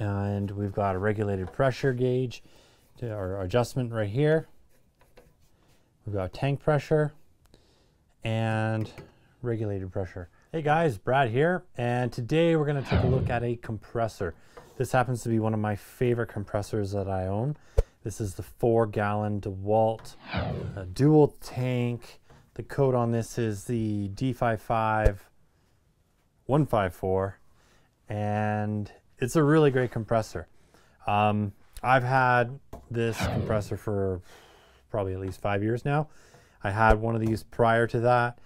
And we've got a regulated pressure gauge to our adjustment right here. We've got tank pressure and regulated pressure. Hey guys, Brad here, and today we're going to take a look at a compressor. This happens to be one of my favorite compressors that I own. This is the four gallon DeWalt uh, dual tank. The code on this is the D55 154, and it's a really great compressor. Um, I've had this compressor for probably at least five years now. I had one of these prior to that.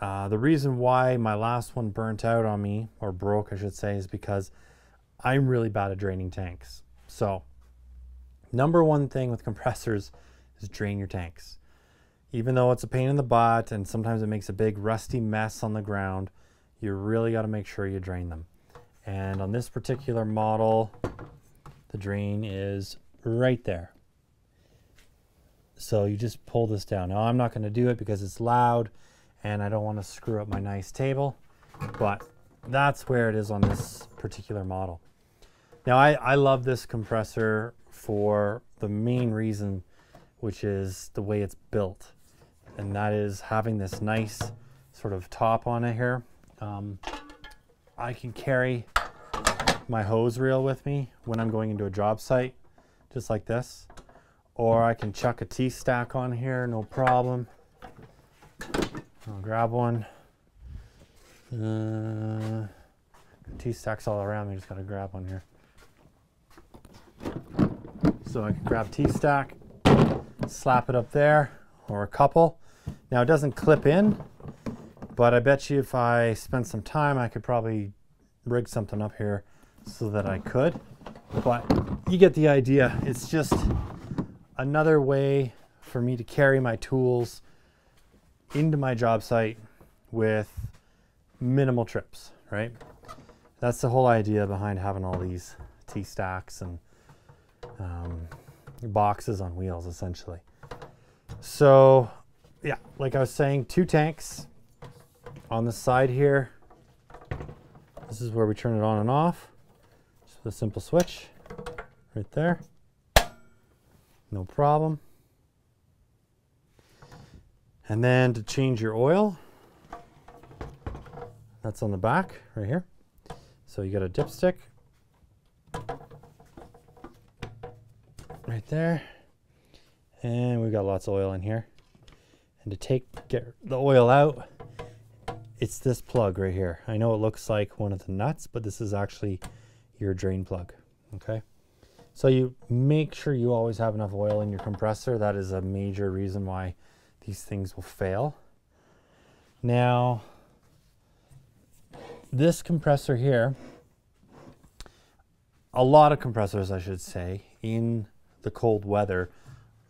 Uh, the reason why my last one burnt out on me, or broke, I should say, is because I'm really bad at draining tanks. So, number one thing with compressors is drain your tanks. Even though it's a pain in the butt and sometimes it makes a big rusty mess on the ground, you really got to make sure you drain them. And on this particular model, the drain is right there. So you just pull this down. Now I'm not going to do it because it's loud and I don't want to screw up my nice table, but that's where it is on this particular model. Now I, I love this compressor for the main reason, which is the way it's built. And that is having this nice sort of top on it here. Um, I can carry my hose reel with me when I'm going into a job site, just like this. Or I can chuck a TSTAK on here, no problem. I'll grab one. Uh, TSTAKs all around me, just gotta grab one here. So I can grab TSTAK, slap it up there, or a couple. Now it doesn't clip in, but I bet you if I spent some time, I could probably rig something up here so that I could. But you get the idea. It's just another way for me to carry my tools into my job site with minimal trips, right? That's the whole idea behind having all these TSTAKs and um, boxes on wheels, essentially. So, yeah, like I was saying, two tanks on the side here. This is where we turn it on and off. Just a simple switch right there. No problem. And then to change your oil, that's on the back right here. So you got a dipstick right there. And we've got lots of oil in here. And to take get the oil out, it's this plug right here. I know it looks like one of the nuts, but this is actually your drain plug, okay? So you make sure you always have enough oil in your compressor. That is a major reason why these things will fail. Now, this compressor here, a lot of compressors, I should say, in the cold weather,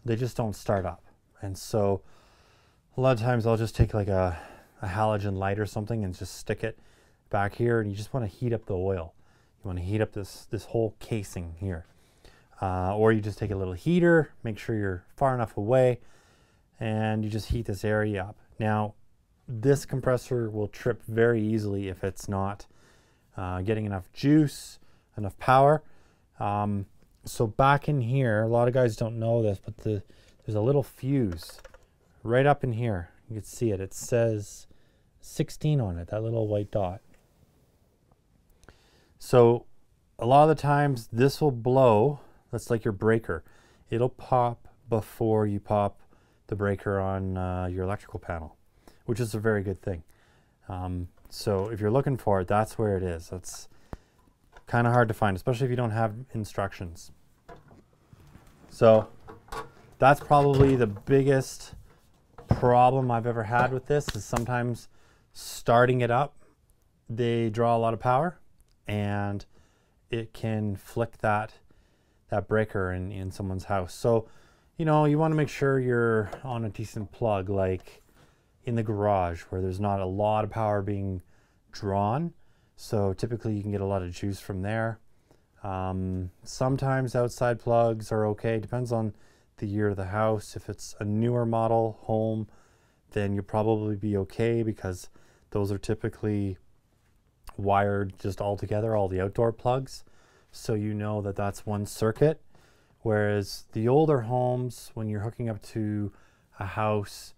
they just don't start up. And so a lot of times I'll just take like a, a halogen light or something and just stick it back here and you just want to heat up the oil. You want to heat up this, this whole casing here. Uh, or you just take a little heater, make sure you're far enough away, and you just heat this area up. Now, this compressor will trip very easily if it's not uh, getting enough juice, enough power. Um, so back in here, a lot of guys don't know this, but the, there's a little fuse right up in here. You can see it. It says 16 on it, that little white dot. So a lot of the times this will blow that's like your breaker. It'll pop before you pop the breaker on uh, your electrical panel, which is a very good thing. Um, so if you're looking for it, that's where it is. That's kind of hard to find, especially if you don't have instructions. So that's probably the biggest problem I've ever had with this is sometimes starting it up, they draw a lot of power and it can flick that that breaker in, in someone's house. So, you know, you want to make sure you're on a decent plug, like in the garage where there's not a lot of power being drawn. So typically you can get a lot of juice from there. Um, sometimes outside plugs are okay, depends on the year of the house. If it's a newer model home, then you'll probably be okay because those are typically wired just all together, all the outdoor plugs. so you know that that's one circuit. Whereas the older homes, when you're hooking up to a house,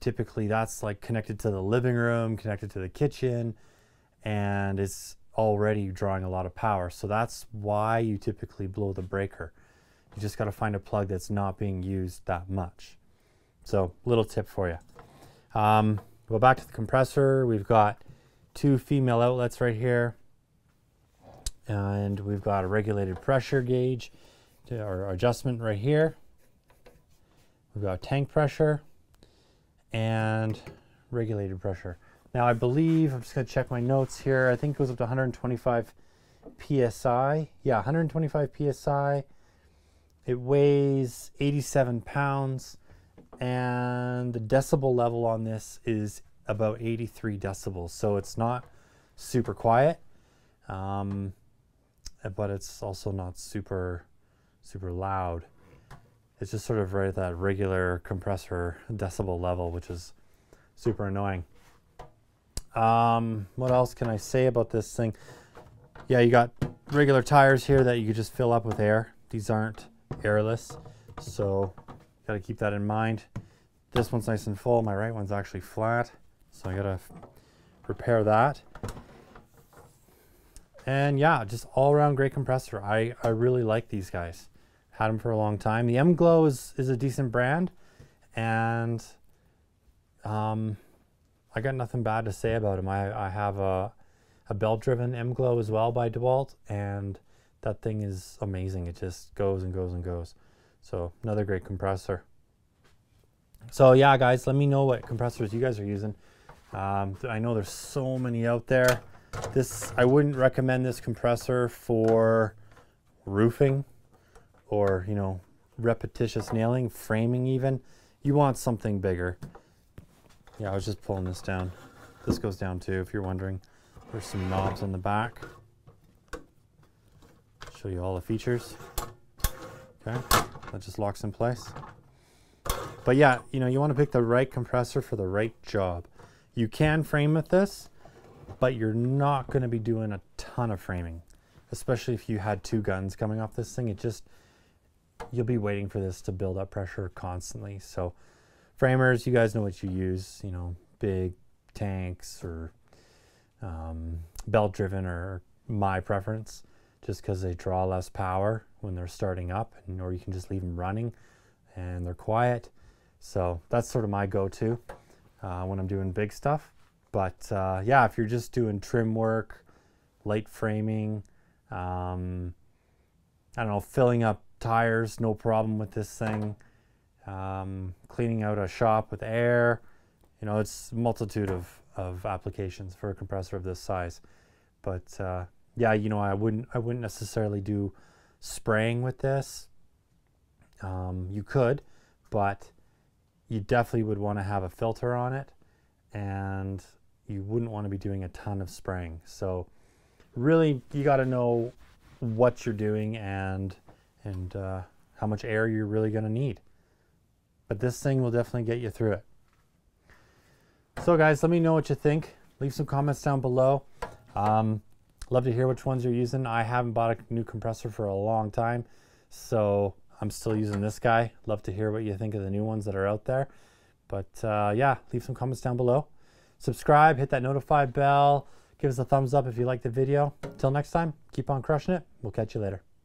typically that's like connected to the living room, connected to the kitchen, and it's already drawing a lot of power. So that's why you typically blow the breaker. You just got to find a plug that's not being used that much. So little tip for you. Um, go back to the compressor. We've got two female outlets right here. And we've got a regulated pressure gauge to, or adjustment right here. We've got tank pressure and regulated pressure. Now I believe, I'm just gonna check my notes here, I think it goes up to 125 PSI. Yeah, 125 PSI. It weighs 87 pounds and the decibel level on this is about 83 decibels. So it's not super quiet, um, but it's also not super, super loud. It's just sort of right at that regular compressor decibel level, which is super annoying. Um, what else can I say about this thing? Yeah, you got regular tires here that you could just fill up with air. These aren't airless, so got to keep that in mind. This one's nice and full. My right one's actually flat, so I got to repair that. And yeah, just all around great compressor. I, I really like these guys. Had them for a long time. The Emglo is, is a decent brand, and um, I got nothing bad to say about them. I, I have a, a belt-driven Emglo as well by DeWalt, and that thing is amazing. It just goes and goes and goes. So another great compressor. So yeah, guys, let me know what compressors you guys are using. Um, I know there's so many out there. This I wouldn't recommend this compressor for roofing or you know repetitious nailing, framing even. You want something bigger. Yeah, I was just pulling this down. This goes down too, if you're wondering. There's some knobs on the back. Show you all the features. Okay, that just locks in place. But yeah, you know, you want to pick the right compressor for the right job. You can frame with this, but you're not going to be doing a ton of framing, especially if you had two guns coming off this thing. It just, you'll be waiting for this to build up pressure constantly. So framers, you guys know what you use, you know, big tanks or um, belt driven or my preference just because they draw less power when they're starting up and, or you can just leave them running and they're quiet. So that's sort of my go-to uh, when I'm doing big stuff. But uh, yeah, if you're just doing trim work, light framing, um, I don't know, filling up tires, no problem with this thing um, cleaning out a shop with air. You know, it's multitude of, of applications for a compressor of this size. But uh, yeah, you know, I wouldn't I wouldn't necessarily do spraying with this. Um, you could, but you definitely would want to have a filter on it, and you wouldn't want to be doing a ton of spraying. So really, you got to know what you're doing and and uh, how much air you're really going to need but this thing will definitely get you through it. So guys, let me know what you think. Leave some comments down below. Um, love to hear which ones you're using. I haven't bought a new compressor for a long time, so I'm still using this guy. Love to hear what you think of the new ones that are out there. But uh, yeah, leave some comments down below. Subscribe, hit that notify bell, give us a thumbs up if you like the video. Until next time, keep on crushing it. We'll catch you later.